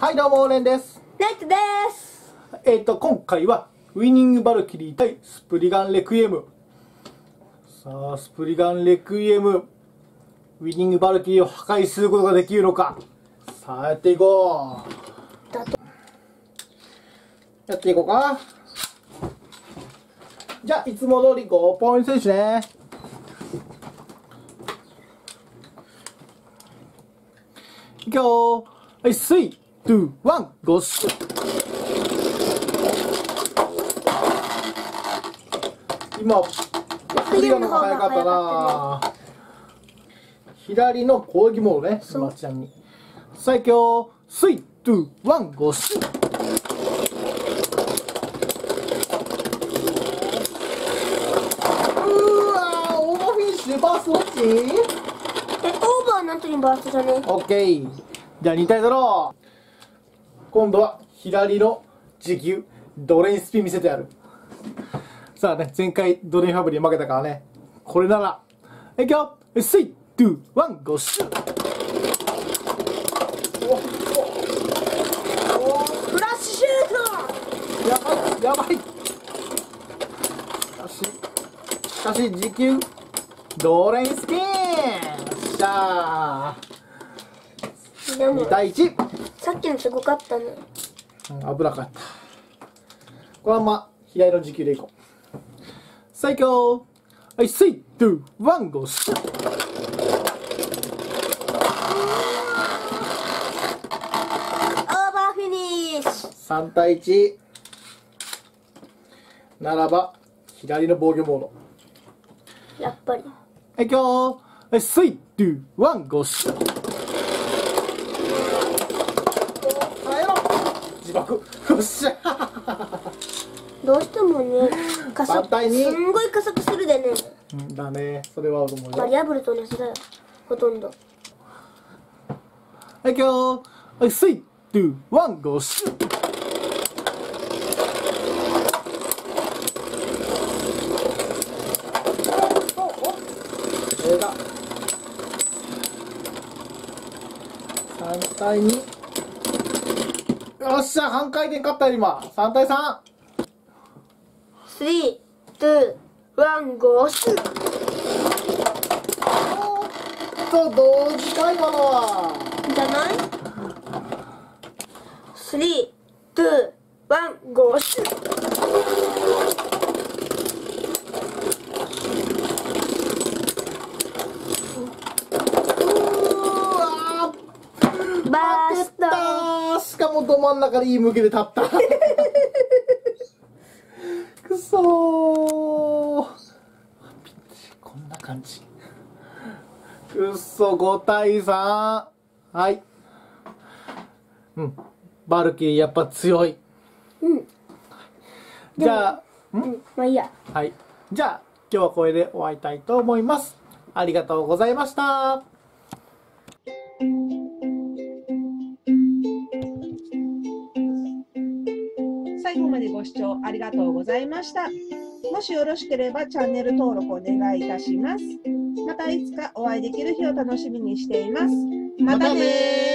はいどうもレンです。レッツです。えっ、と今回はウィニングバルキリー対スプリガンレクイエム。さあスプリガンレクイエムウィニングバルキリーを破壊することができるのか。さあやっていこう。やっていこうか。じゃあいつも通り5ポイント選手ね。いくよはい3、2、1、ゴシ今、クリアの方が早かったな左の攻撃モードね、スマちゃんに。最強、3、2、1、ゴシうわー、オーバーフィニッシュ、バーストどっちえオーバーなんとにバースねオッケー。じゃあ2体だろう。今度は左の時給、ドレインスピン見せてやる。さあね、前回ドレインファブリー負けたからね。これなら、いくよ !3、2、1、ゴシュフラッシュシューおやばい、やばい。しかし、しかし時給、ドレインスピンよっしゃトでー。も2対1。さっきのすごかったねうん、危なかった。このまま左の時給でいこう。最強はい、3、2、1、ゴシュオーバーフィニッシュ !3 対1。ならば、左の防御モード。やっぱりはい、今日はい、3、2、1、ゴシュ耐えろ自爆よっしゃ。どうしてもね加速すんごい加速するでね。うんだね、それは思うよ。バリアブルと同じだよ。ほとんど。はい、今日はい、3、2、1、ゴシュこれが3対2よっしゃ半回転勝った今3対 3! 3、2、1、ゴーシュおーっと同時か今のはじゃない ?3、2、1、ゴーシュうわーバーストかもど真ん中でいい向きで立った。くそー。こんな感じ。くっそ5対3はい。うん。バルキリーやっぱ強い。うん。じゃあうん、まあいいや。はい。じゃあ今日はこれで終わりたいと思います。ありがとうございましたまでご視聴ありがとうございました。もしよろしければチャンネル登録お願いいたします。またいつかお会いできる日を楽しみにしています。またねー